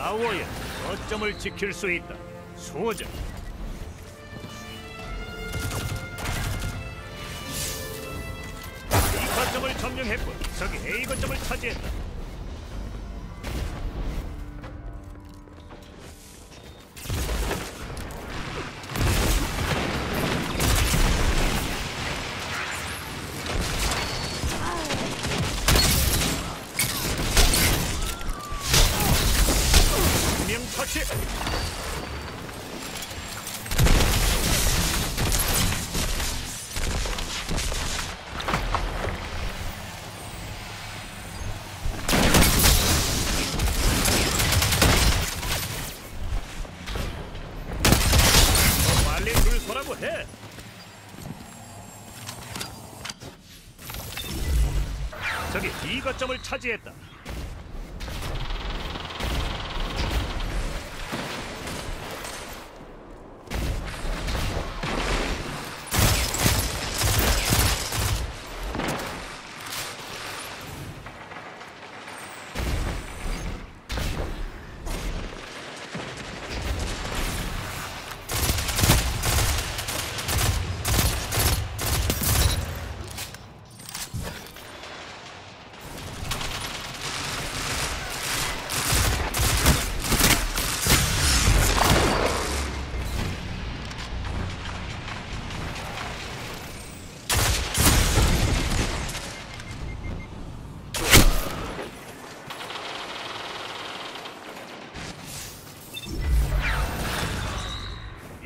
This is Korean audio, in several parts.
싸워야 거점을 지킬 수 있다. 소자. B 거점을 점령했고 적이 A 거점을 차지했다. 더 빨리 줄 서라고 해. 저기 B 거점을 차지했다.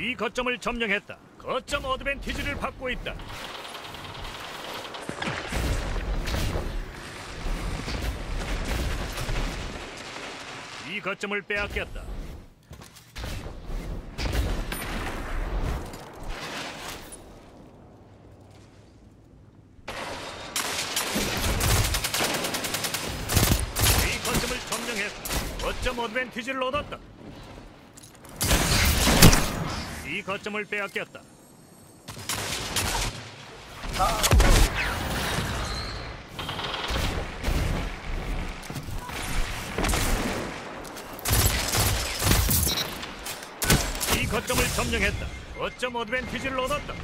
이 거점을 점령했다. 거점 어드밴티지를 받고 있다. 이 거점을 빼앗겼다. 이 거점을 점령했다. 거점 어드밴티지를 얻었다. 이 거점을 빼앗겼다. 이 거점을 점령했다. 거점 어드밴티지를 얻었다.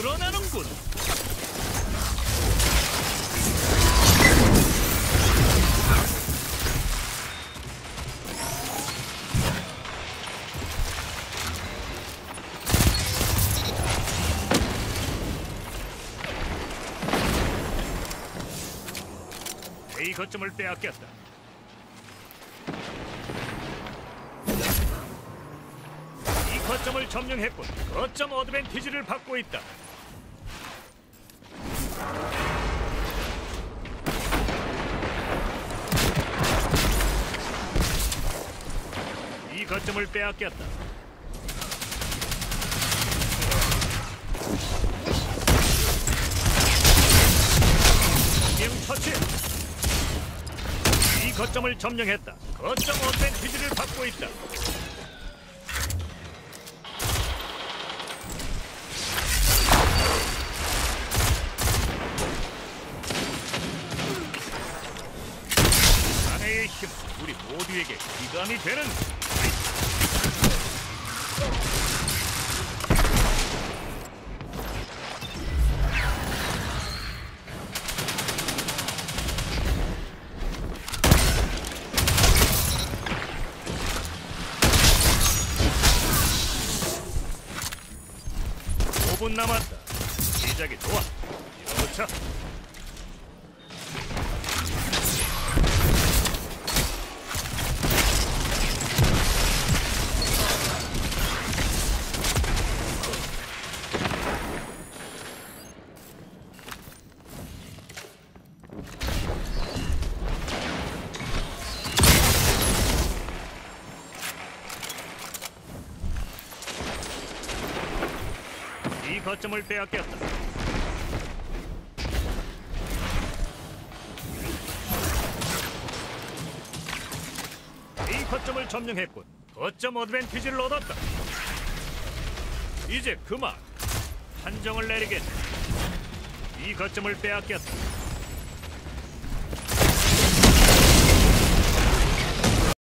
늘어나는군. A 거점을 빼앗겼다. 이 거점을 점령했군. 거점 어드밴티지를 받고 있다. 거점을 빼앗겼다. 명 처치. 이 거점을 점령했다. 거점 어드밴티지를 받고 있다. 우리 모두에게 기감이 되는. 5분 남았다. 시작이 좋아. 밀어붙여. 거점을 빼앗겼다. 이 거점을 점령했군. 거점 어드밴티지를 얻었다. 이제 그만 판정을 내리겠다. 이 거점을 빼앗겼다.